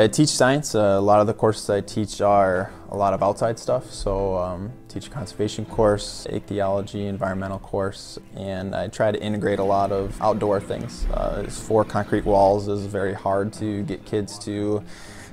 I teach science. Uh, a lot of the courses I teach are a lot of outside stuff. So um, teach a conservation course, ichthyology, environmental course, and I try to integrate a lot of outdoor things. Uh, four concrete walls is very hard to get kids to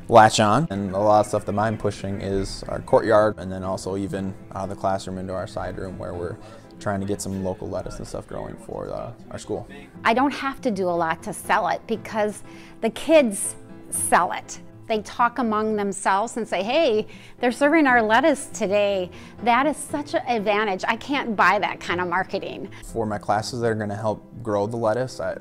latch on and a lot of stuff that I'm pushing is our courtyard and then also even out of the classroom into our side room where we're trying to get some local lettuce and stuff growing for uh, our school. I don't have to do a lot to sell it because the kids sell it. They talk among themselves and say, hey, they're serving our lettuce today. That is such an advantage. I can't buy that kind of marketing. For my classes that are going to help grow the lettuce, I,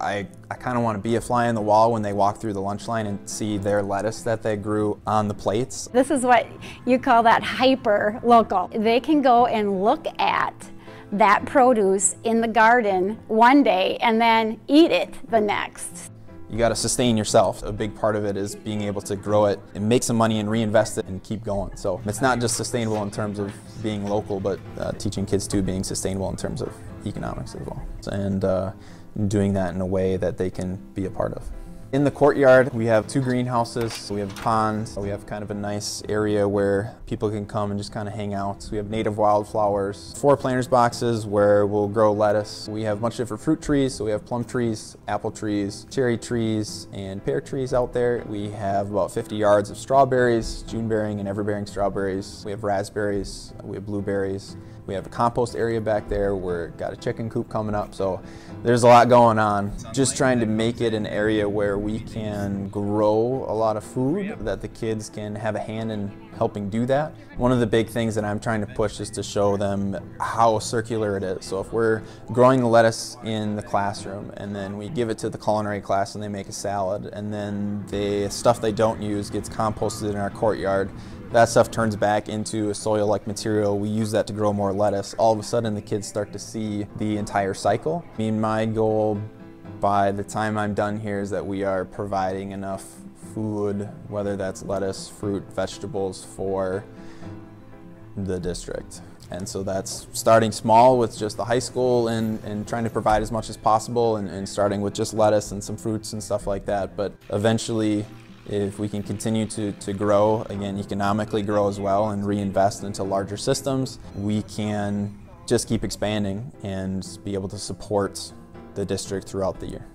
I, I kind of want to be a fly on the wall when they walk through the lunch line and see their lettuce that they grew on the plates. This is what you call that hyper local. They can go and look at that produce in the garden one day and then eat it the next. You got to sustain yourself. A big part of it is being able to grow it and make some money and reinvest it and keep going. So it's not just sustainable in terms of being local, but uh, teaching kids too being sustainable in terms of economics as well. And uh, doing that in a way that they can be a part of. In the courtyard, we have two greenhouses, we have ponds, we have kind of a nice area where people can come and just kind of hang out. We have native wildflowers, four planters boxes where we'll grow lettuce. We have a bunch of different fruit trees, so we have plum trees, apple trees, cherry trees, and pear trees out there. We have about 50 yards of strawberries, June bearing and ever bearing strawberries. We have raspberries, we have blueberries. We have a compost area back there. We're got a chicken coop coming up. So there's a lot going on. Just trying to make it an area where we can grow a lot of food that the kids can have a hand in helping do that. One of the big things that I'm trying to push is to show them how circular it is. So if we're growing the lettuce in the classroom and then we give it to the culinary class and they make a salad and then the stuff they don't use gets composted in our courtyard that stuff turns back into a soil-like material. We use that to grow more lettuce. All of a sudden, the kids start to see the entire cycle. I mean, my goal by the time I'm done here is that we are providing enough food, whether that's lettuce, fruit, vegetables, for the district. And so that's starting small with just the high school and, and trying to provide as much as possible and, and starting with just lettuce and some fruits and stuff like that. But eventually if we can continue to, to grow, again, economically grow as well and reinvest into larger systems, we can just keep expanding and be able to support the district throughout the year.